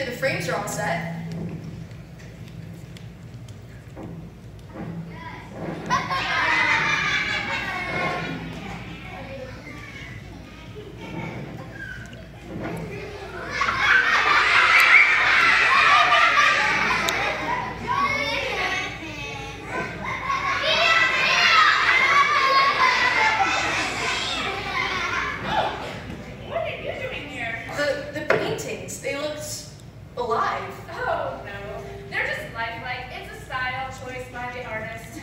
sure the frames are all set. What are you doing here? The, the paintings, they looked alive. Oh, no. They're just lifelike. It's a style choice by the artist.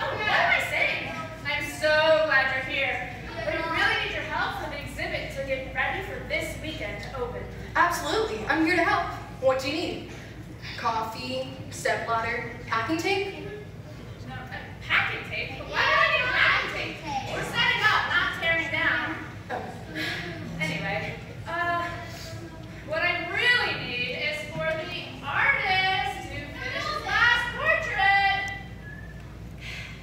Oh, what am I saying? I'm so glad you're here. We really need your help for the exhibit to get ready for this weekend to open. Absolutely, I'm here to help. What do you need? Coffee, step ladder, packing tape? No, packing tape? Why I need packing tape? We're setting up, not tearing down. Oh, Anyway, uh, what I really need is for the artist to finish his last portrait.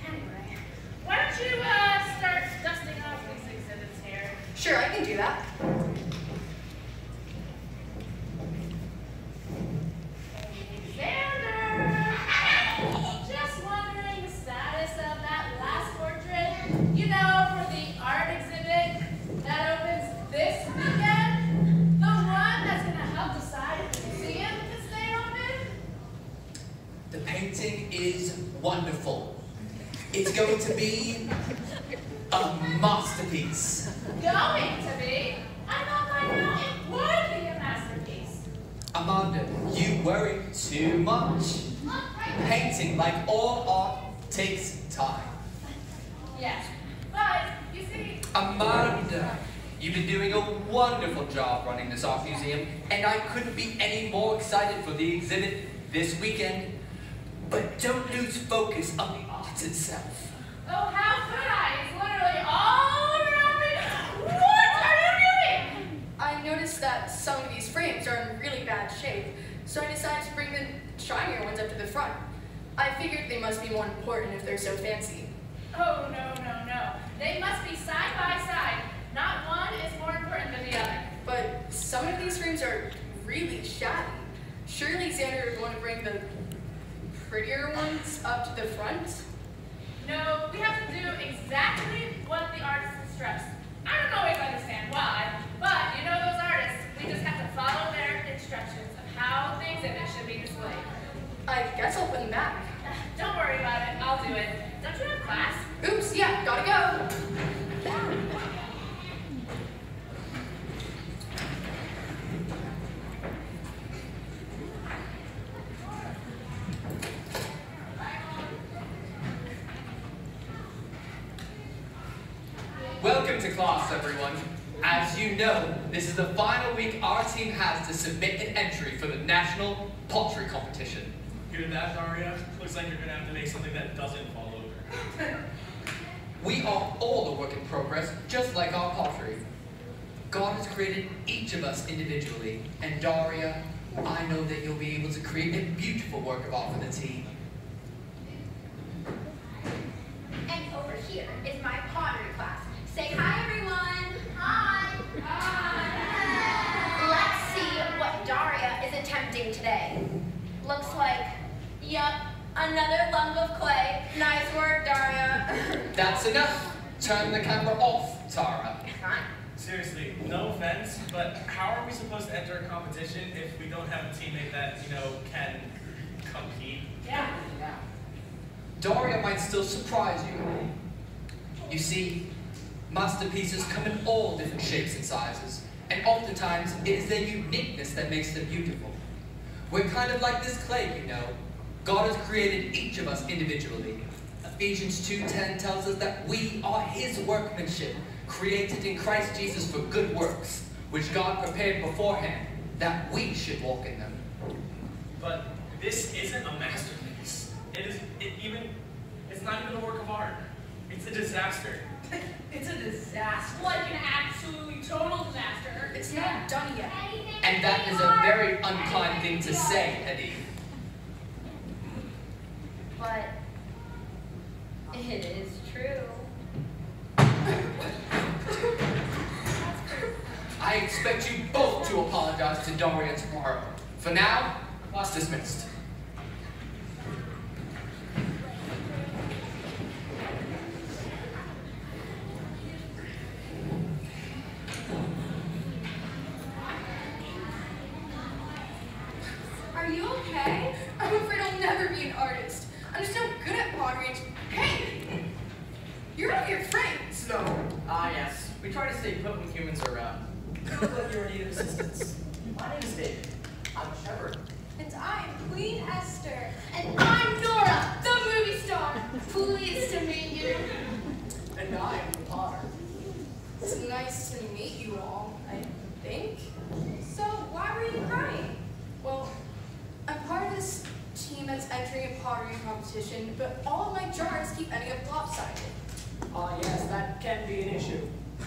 Anyway, why don't you uh, start dusting off these exhibits here? sure, I can do that. Alexander! Just wondering the status of that last portrait. You know, for the art exhibit that opens this weekend. The one that's gonna help decide if the museum can stay open. The painting is wonderful. It's going to be a masterpiece. Going to be. I thought by now it would be a masterpiece. Amanda, you worry too much. Painting, like all art, takes time. Yes, but you see, Amanda, you've been doing a wonderful job running this art museum, and I couldn't be any more excited for the exhibit this weekend. But don't lose focus on the art itself. Oh how could I? It's literally all around me. What are you doing? I noticed that some of these frames are in really bad shape, so I decided to bring the shinier ones up to the front. I figured they must be more important if they're so fancy. Oh no no no! They must be side by side. Not one is more important than the other. But some of these frames are really shabby. Surely Xander would want to bring the prettier ones up to the front? No, we have to do exactly what the artist instructs. I don't always understand why, but you know those artists. We just have to follow their instructions of how the exhibit should be displayed. I guess I'll put them back. Don't worry about it. I'll do it. Don't you have class? Oops, yeah, gotta go. Welcome to class, everyone. As you know, this is the final week our team has to submit an entry for the National Pottery Competition. Hear that, Daria? Looks like you're gonna have to make something that doesn't fall over. We are all a work in progress, just like our pottery. God has created each of us individually, and Daria, I know that you'll be able to create a beautiful work of art for the team. And over here is my pottery class. Say hi, everyone. Hi. Let's see what Daria is attempting today. Looks like, yup, another lump of clay. Nice work, Daria. That's enough. Turn the camera off, Tara. Seriously, no offense, but how are we supposed to enter a competition if we don't have a teammate that, you know, can compete? Yeah. Daria might still surprise you. You see, masterpieces come in all different shapes and sizes, and oftentimes it is their uniqueness that makes them beautiful. We're kind of like this clay, you know. God has created each of us individually. Ephesians 2.10 tells us that we are His workmanship, created in Christ Jesus for good works, which God prepared beforehand that we should walk in them. But this isn't a masterpiece. It is, it even, it's not even a work of art. It's a disaster. It's a disaster. Like an absolutely total disaster. It's not done yet. And that is a very unkind thing to say, Eddie. But it is true. I expect you both to apologize to Daria tomorrow. For now, class dismissed. Are you okay? I'm afraid I'll never be an artist. I'm just so good at pottery. Hey! You're of your friends. No. Ah, yes. We try to stay put when humans are around. Look like you're in need of assistance. My name is David. I'm shepherd. And I'm Queen Esther. And I'm Nora, the movie star. Pleased to meet you. And I am the Potter. It's nice to meet you all, I think. So, why were you crying? Well, I'm part of this team that's entering a pottery competition, but all of my jars keep ending up lopsided. Ah, yes, that can be an issue.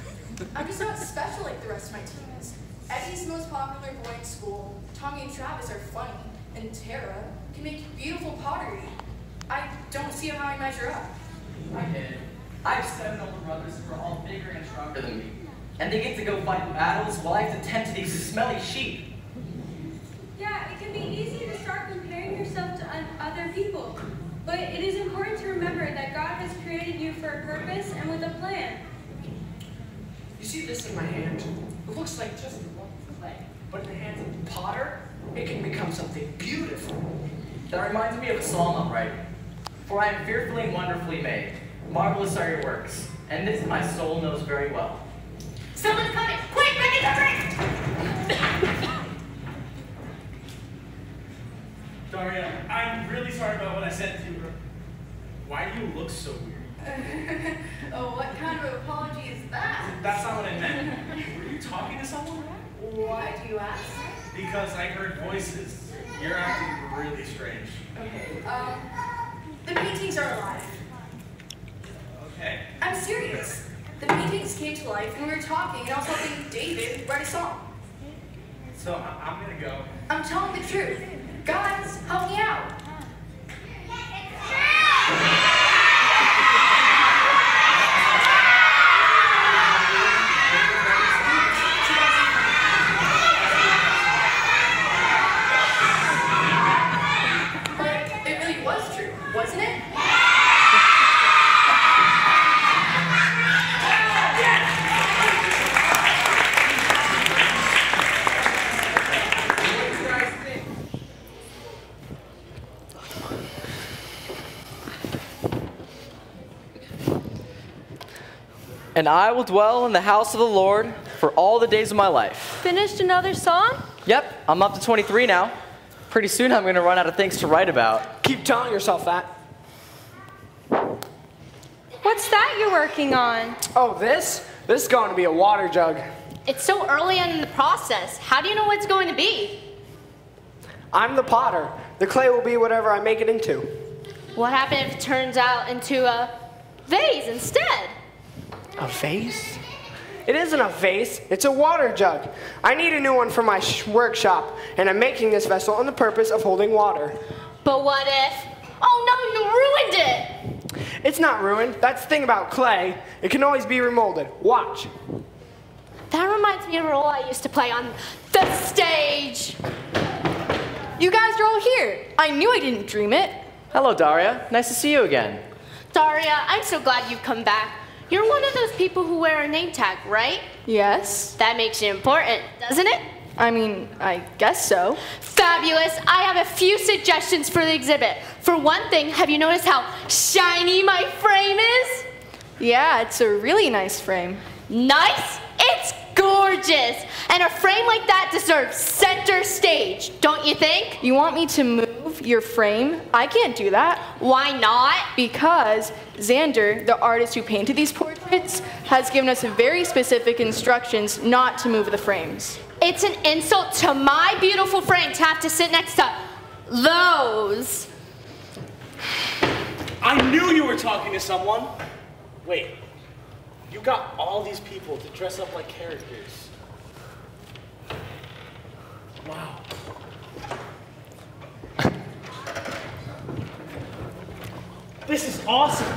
I'm just not special like the rest of my team is. Eddie's the most popular boy in school. Tommy and Travis are funny, and Tara can make beautiful pottery. I don't see how I measure up. I did. I have seven older brothers who are all bigger and stronger than me. And they get to go fight battles while I have to tend to these smelly sheep. Yeah, it can be easy to start comparing yourself to un- other people. But it is important to remember that God has created you for a purpose and with a plan. You see this in my hand? It looks like just a lump of clay. But in the hands of the potter, it can become something beautiful. That reminds me of a psalm I'm writing. For I am fearfully and wonderfully made. Marvelous are your works. And this my soul knows very well. Someone's coming. Quick, make it drink. Daria, I'm really sorry about what I said to you. Why do you look so weird? oh, what kind of apology is that? That's not what I meant. Were you talking to someone? Why do you ask? Because I heard voices. You're acting really strange. Okay, um, the paintings are alive. Okay. I'm serious. The paintings came to life and we were talking and I was helping David write a song. So I'm gonna go. I'm telling the truth. Guys, help me out. And I will dwell in the house of the Lord for all the days of my life. Finished another song? Yep, I'm up to 23 now. Pretty soon I'm gonna run out of things to write about. Keep telling yourself that. What's that you're working on? Oh, this? This is going to be a water jug. It's so early in the process. How do you know what it's going to be? I'm the potter. The clay will be whatever I make it into. What happens if it turns out into a vase instead? A vase? It isn't a vase, it's a water jug. I need a new one for my sh- workshop, and I'm making this vessel on the purpose of holding water. But what if? Oh no, you ruined it! It's not ruined. That's the thing about clay. It can always be remolded. Watch. That reminds me of a role I used to play on the stage. You guys are all here. I knew I didn't dream it. Hello, Daria. Nice to see you again. Daria, I'm so glad you've come back. You're one of those people who wear a name tag, right? Yes. That makes you important, doesn't it? I mean, I guess so. Fabulous. I have a few suggestions for the exhibit. For one thing, have you noticed how shiny my frame is? Yeah, it's a really nice frame. Nice? It's gorgeous. And a frame like that deserves center stage, don't you think? You want me to move your frame? I can't do that. Why not? Because Xander, the artist who painted these portraits, has given us very specific instructions not to move the frames. It's an insult to my beautiful frame to have to sit next to those. I knew you were talking to someone. Wait, you got all these people to dress up like characters. Wow. This is awesome.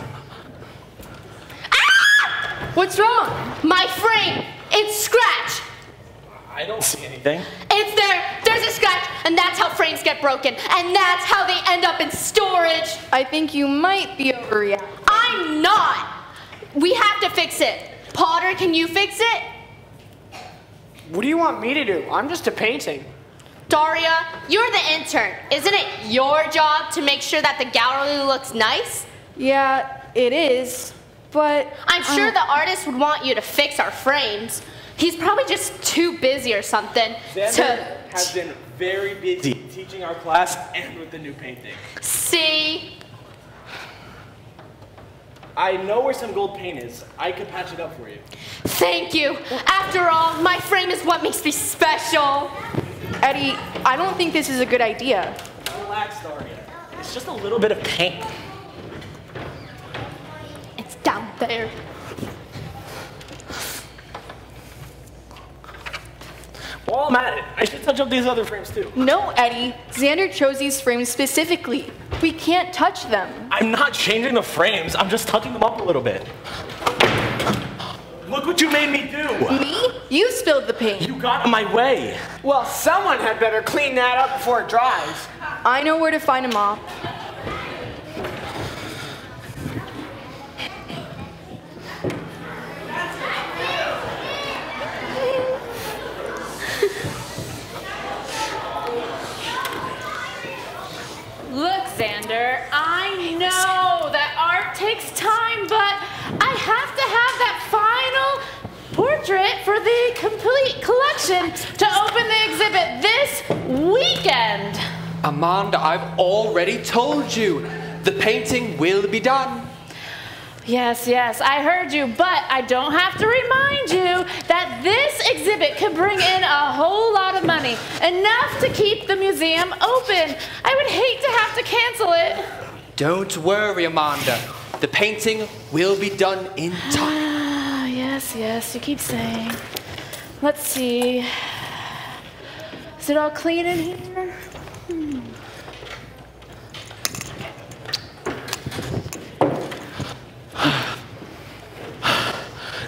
Ah! What's wrong? My frame, it's scratched. I don't see anything. It's there. There's a scratch, and that's how frames get broken, and that's how they end up in storage. I think you might be overreacting. I'm not. We have to fix it. Potter, can you fix it? What do you want me to do? I'm just a painting. Daria, you're the intern. Isn't it your job to make sure that the gallery looks nice? Yeah, it is, but I'm sure uh, the artist would want you to fix our frames. He's probably just too busy or something Xander to has been very busy teaching our class and with the new painting. see. I know where some gold paint is. I could patch it up for you. Thank you. After all, my frame is what makes me special. Eddie, I don't think this is a good idea. Relax, Daria. It's just a little bit of paint. It's down there. While I'm at it, I should touch up these other frames too. No, Eddie. Xander chose these frames specifically. We can't touch them. I'm not changing the frames. I'm just touching them up a little bit. Look what you made me do. Me? You spilled the paint. You got in my way. Well, someone had better clean that up before it dries. I know where to find a mop. Look, Xander, I know that art takes time, but I have to have that final portrait for the complete collection to open the exhibit this weekend. Amanda, I've already told you. The painting will be done. Yes, yes, I heard you, but I don't have to remind you this exhibit could bring in a whole lot of money, enough to keep the museum open. I would hate to have to cancel it. Don't worry, Amanda. The painting will be done in time. Ah, yes, yes, you keep saying. Let's see. Is it all clean in here? Hmm.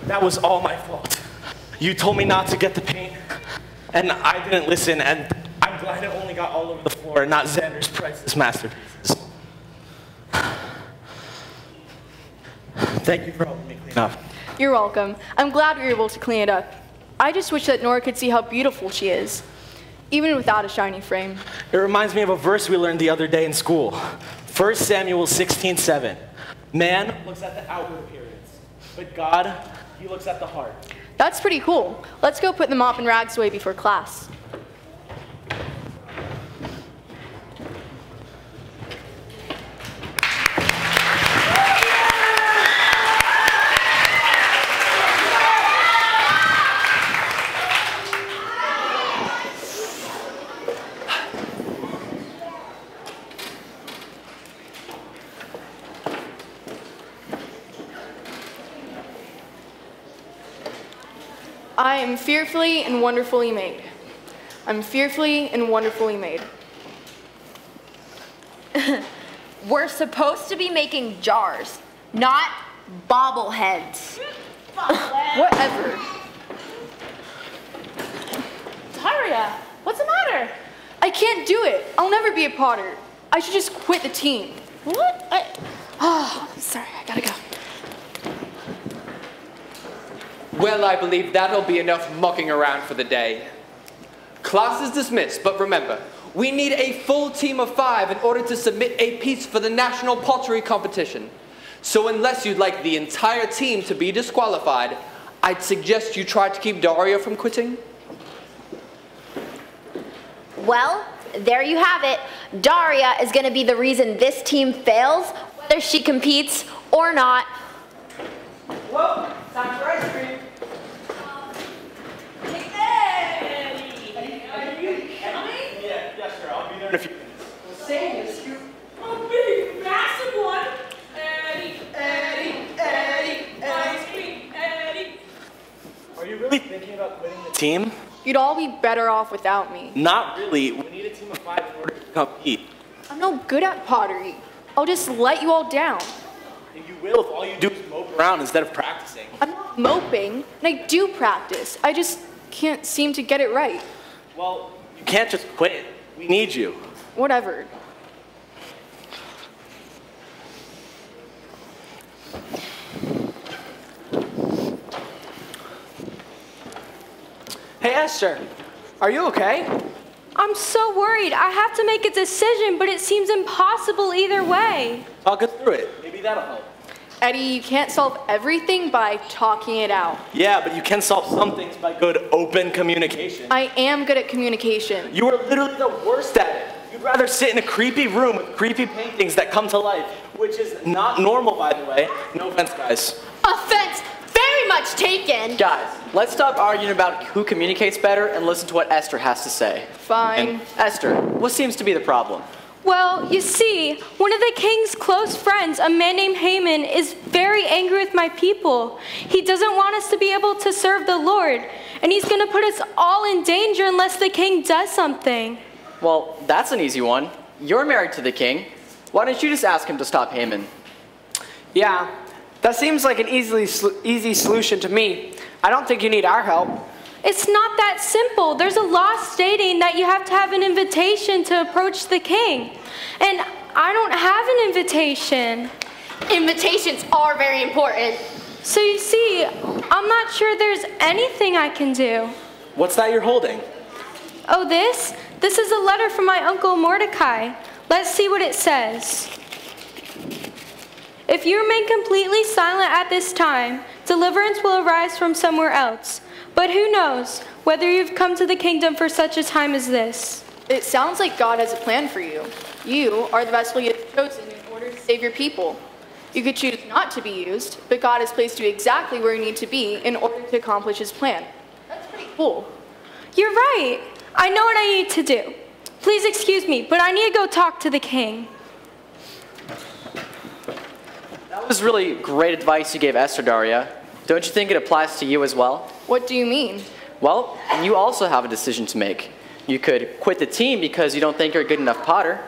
That was all my fault. You told me not to get the paint, and I didn't listen, and I'm glad it only got all over the floor and not Xander's priceless masterpieces. Thank you for helping me clean up. You're welcome. I'm glad we were able to clean it up. I just wish that Nora could see how beautiful she is, even without a shiny frame. It reminds me of a verse we learned the other day in school. 1 Samuel 16:7. Man looks at the outward appearance, but God, he looks at the heart. That's pretty cool. Let's go put the mop and rags away before class. I am fearfully and wonderfully made. I'm fearfully and wonderfully made. We're supposed to be making jars, not bobbleheads. Whatever. Daria, what's the matter? I can't do it. I'll never be a potter. I should just quit the team. What? I, Oh, sorry, I gotta go. Well, I believe that'll be enough mucking around for the day. Class is dismissed, but remember, we need a full team of five in order to submit a piece for the national pottery competition. So unless you'd like the entire team to be disqualified, I'd suggest you try to keep Daria from quitting. Well, there you have it. Daria is going to be the reason this team fails, whether she competes or not. Whoa, time for ice cream. Yeah, yes, sir. I'll be there in a few minutes. Saying is you. a big, massive one. Eddie, Eddie, Eddie, ice cream, Eddie. Are you really thinking about quitting the team? You'd all be better off without me. Not really. We need a team of five in order to compete. I'm no good at pottery. I'll just let you all down. And you will if all you do is mope around instead of practicing. I'm not moping, and I do practice. I just can't seem to get it right. Well, You can't just quit. We need you. Whatever. Hey, Esther, are you okay? I'm so worried. I have to make a decision, but it seems impossible either way. Talk us through it. Maybe that'll help. Eddie, you can't solve everything by talking it out. Yeah, but you can solve some things by good open communication. I am good at communication. You are literally the worst at it. You'd rather sit in a creepy room with creepy paintings that come to life, which is not normal, by the way. No offense, guys. Offense very much taken. Guys, let's stop arguing about who communicates better and listen to what Esther has to say. Fine. And Esther, what seems to be the problem? Well, you see, one of the king's close friends, a man named Haman, is very angry with my people. He doesn't want us to be able to serve the Lord, and he's going to put us all in danger unless the king does something. Well, that's an easy one. You're married to the king. Why don't you just ask him to stop Haman? Yeah, that seems like an easily sl- easy solution to me. I don't think you need our help. It's not that simple. There's a law stating that you have to have an invitation to approach the king. And I don't have an invitation. Invitations are very important. So you see, I'm not sure there's anything I can do. What's that you're holding? Oh, this? This is a letter from my uncle Mordecai. Let's see what it says. If you remain completely silent at this time, deliverance will arise from somewhere else. But who knows whether you've come to the kingdom for such a time as this? It sounds like God has a plan for you. You are the vessel He has chosen in order to save your people. You could choose not to be used, but God has placed you exactly where you need to be in order to accomplish His plan. That's pretty cool. You're right. I know what I need to do. Please excuse me, but I need to go talk to the king. That was really great advice you gave Esther, Daria. Don't you think it applies to you as well? What do you mean? Well, you also have a decision to make. You could quit the team because you don't think you're a good enough potter,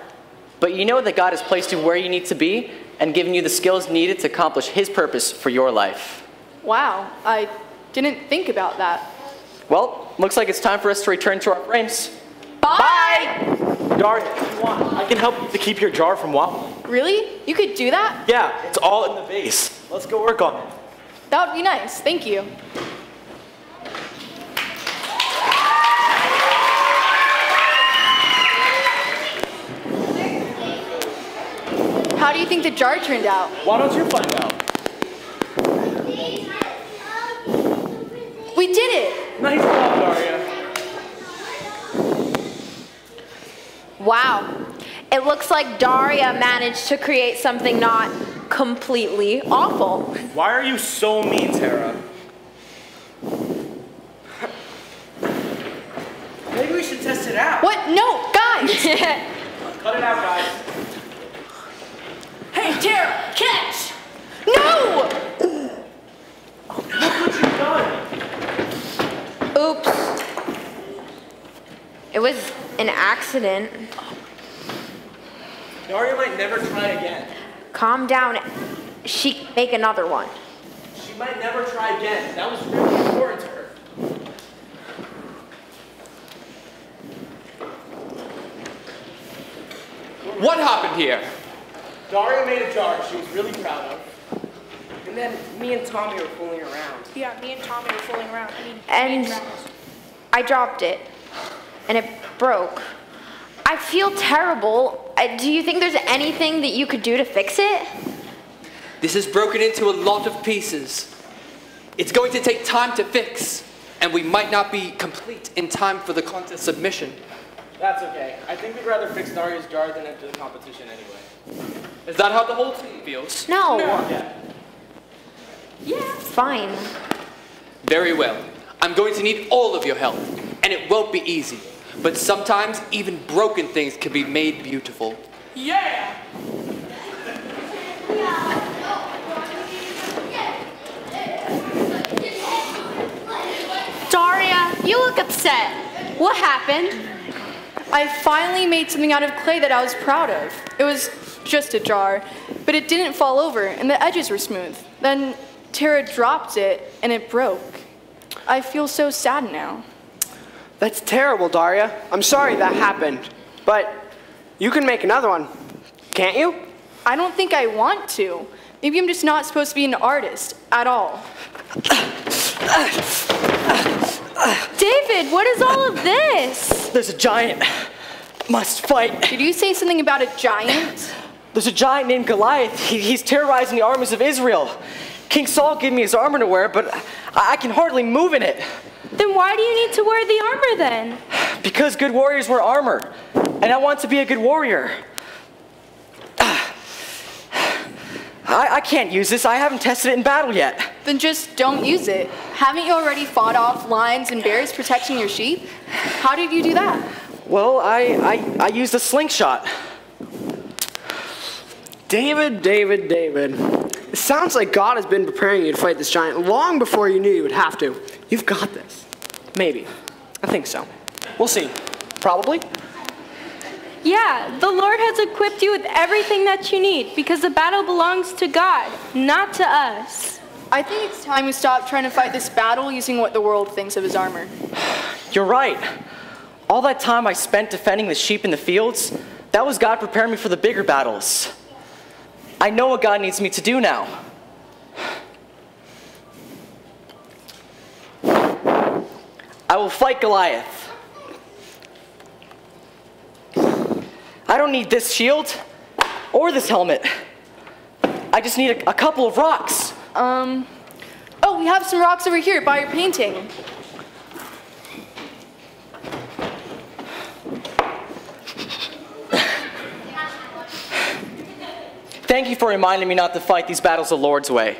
but you know that God has placed you where you need to be and given you the skills needed to accomplish His purpose for your life. Wow, I didn't think about that. Well, looks like it's time for us to return to our frames. Bye! Daria, if you want, I can help you to keep your jar from wobbling. Really? You could do that? Yeah, it's all in the vase. Let's go work on it. That would be nice. Thank you. How do you think the jar turned out? Why don't you find out? We did it! Nice job, Daria. Wow. It looks like Daria managed to create something not completely awful. Why are you so mean, Tara? Maybe we should test it out. What? No, guys! Cut it out, guys. hey, Tara, catch! No! Look what you've done. Oops. It was an accident. Daria might never try again. Calm down. She make another one. She might never try again. That was really important to her. What happened here? Daria made a jar she was really proud of. And then me and Tommy were fooling around. Yeah, me and Tommy were fooling around. I mean, And I dropped it. And it broke. I feel terrible. Uh, Do you think there's anything that you could do to fix it? This is broken into a lot of pieces. It's going to take time to fix, and we might not be complete in time for the contest submission. That's okay. I think we'd rather fix Daria's jar than enter the competition anyway. Is that how the whole team feels? No. Yeah. Yeah. Fine. Very well. I'm going to need all of your help, and it won't be easy. But sometimes even broken things can be made beautiful. Yeah! Daria, you look upset. What happened? I finally made something out of clay that I was proud of. It was just a jar, but it didn't fall over and the edges were smooth. Then Tara dropped it and it broke. I feel so sad now. That's terrible, Daria. I'm sorry that happened. But you can make another one, can't you? I don't think I want to. Maybe I'm just not supposed to be an artist at all. David, what is all of this? There's a giant. Must fight. Did you say something about a giant? There's a giant named Goliath. He, he's terrorizing the armies of Israel. King Saul gave me his armor to wear, but I, I can hardly move in it. Then why do you need to wear the armor then? Because good warriors wear armor, and I want to be a good warrior. I, I can't use this. I haven't tested it in battle yet. Then just don't use it. Haven't you already fought off lions and bears protecting your sheep? How did you do that? Well, I, I, I used a slingshot. David, David, David. It sounds like God has been preparing you to fight this giant long before you knew you would have to. You've got this. Maybe. I think so. We'll see. Probably. Yeah, the Lord has equipped you with everything that you need because the battle belongs to God, not to us. I think it's time we stop trying to fight this battle using what the world thinks of as armor. You're right. All that time I spent defending the sheep in the fields, that was God preparing me for the bigger battles. I know what God needs me to do now. I will fight Goliath. I don't need this shield or this helmet. I just need a, a couple of rocks. Um, oh, we have some rocks over here by your painting. Thank you for reminding me not to fight these battles the Lord's way.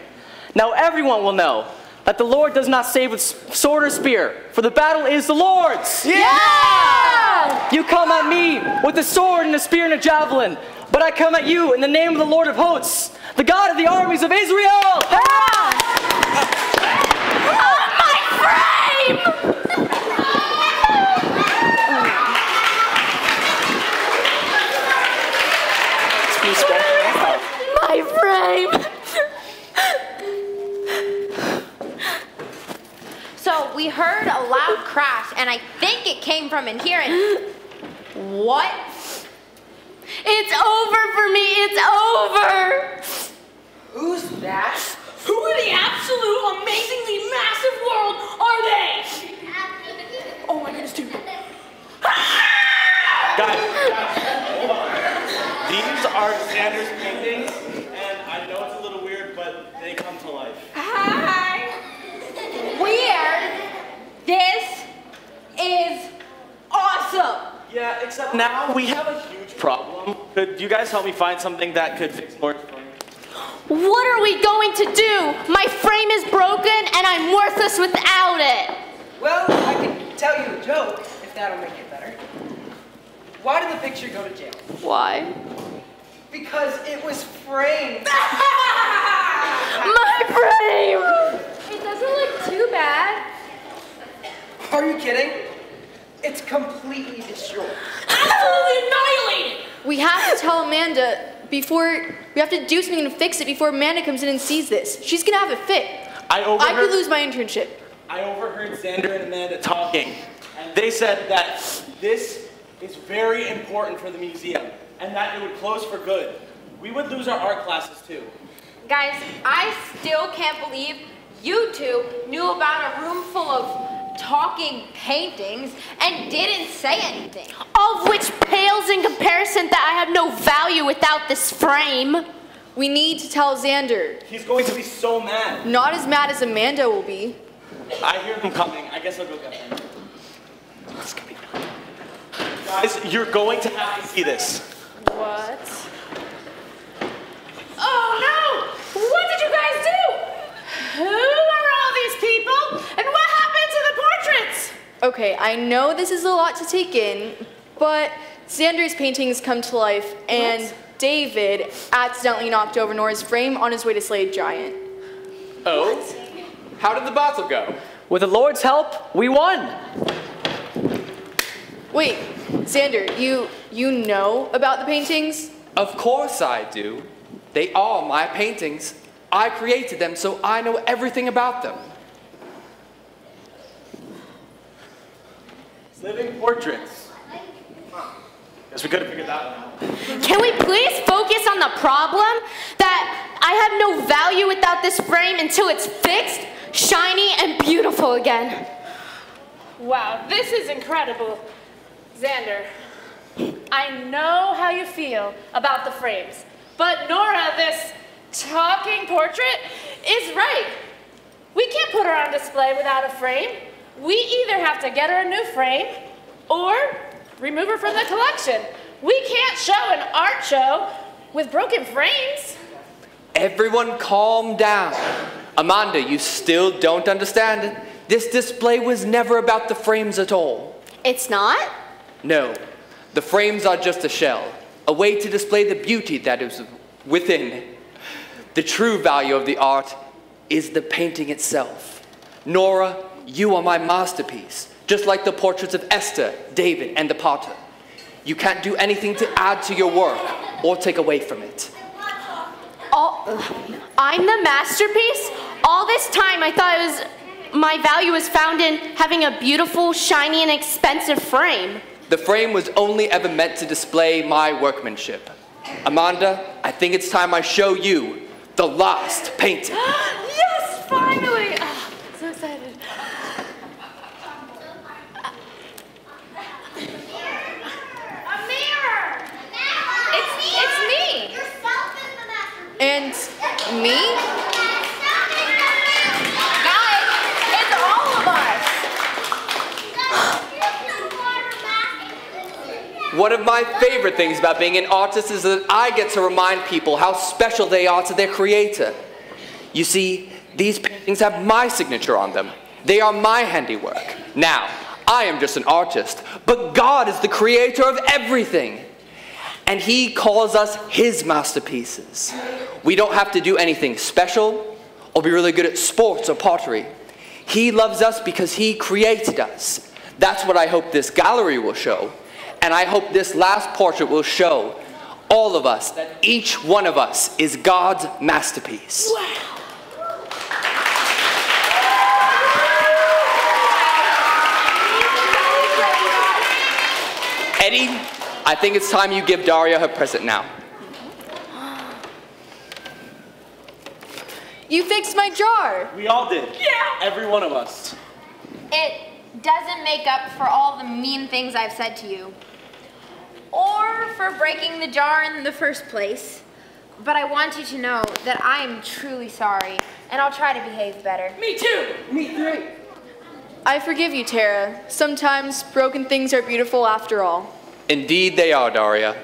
Now everyone will know that the Lord does not save with sword or spear, for the battle is the Lord's. Yeah! You come at me with a sword and a spear and a javelin, but I come at you in the name of the Lord of hosts, the God of the armies of Israel. My frame! So we heard a loud crash, and I think it came from in here. And what? It's over for me, it's over! Who's that? Who in the absolute amazingly massive world are they? Oh my goodness, dude. Guys, guys, hold on. These are Xander's paintings, and I know it's a little weird, but they come to life. Hi. Weird. This is awesome. Yeah, except now we have a huge problem. Could you guys help me find something that could fix Laura's frame? What are we going to do? My frame is broken and I'm worthless without it. Well, I can tell you a joke, if that'll make it better. Why did the picture go to jail? Why? Because it was framed. My frame! It doesn't look too bad. Are you kidding? It's completely destroyed. Absolutely annihilated! We have to tell Amanda before, we have to do something to fix it before Amanda comes in and sees this. She's gonna have a fit. I overheard- I could lose my internship. I overheard Xander and Amanda talking, and they said that this is very important for the museum, and that it would close for good. We would lose our art classes too. Guys, I still can't believe you two knew about a room full of talking paintings and didn't say anything. Of which pales in comparison that I have no value without this frame. We need to tell Xander. He's going to be so mad. Not as mad as Amanda will be. I hear him coming. I guess I'll go get them. Guys, you're going to have to see this. What? Oh no! What did you guys do? Who are all these people? And what happened to the portraits? Okay, I know this is a lot to take in, but Xander's paintings come to life, and David accidentally knocked over Nora's frame on his way to slay a giant. Oh? How did the battle go? With the Lord's help, we won. Wait, Xander, you you know about the paintings? Of course I do. They are my paintings. I created them, so I know everything about them. Living portraits. Huh. Guess we could have figured that one out. Can we please focus on the problem that I have no value without this frame until it's fixed, shiny, and beautiful again? Wow, this is incredible. Xander, I know how you feel about the frames, but Nora, this talking portrait is right. We can't put her on display without a frame. We either have to get her a new frame or remove her from the collection. We can't show an art show with broken frames. Everyone calm down. Amanda, you still don't understand it. This display was never about the frames at all. It's not? No, the frames are just a shell, a way to display the beauty that is within. The true value of the art is the painting itself. Nora, you are my masterpiece, just like the portraits of Esther, David, and the potter. You can't do anything to add to your work or take away from it. All, I'm the masterpiece? All this time I thought it was my value was found in having a beautiful, shiny, and expensive frame. The frame was only ever meant to display my workmanship. Amanda, I think it's time I show you the last painting. yes, finally! Oh, so excited. A mirror! It's, it's me! And me? One of my favorite things about being an artist is that I get to remind people how special they are to their creator. You see, these paintings have my signature on them. They are my handiwork. Now, I am just an artist, but God is the creator of everything. And He calls us His masterpieces. We don't have to do anything special or be really good at sports or pottery. He loves us because He created us. That's what I hope this gallery will show. And I hope this last portrait will show all of us that each one of us is God's masterpiece. Wow. Eddie, I think it's time you give Daria her present now. You fixed my jar. We all did. Yeah. Every one of us. It doesn't make up for all the mean things I've said to you. Or for breaking the jar in the first place. But I want you to know that I am truly sorry, and I'll try to behave better. Me too. Me three. I forgive you, Tara. Sometimes broken things are beautiful after all. Indeed, they are, Daria.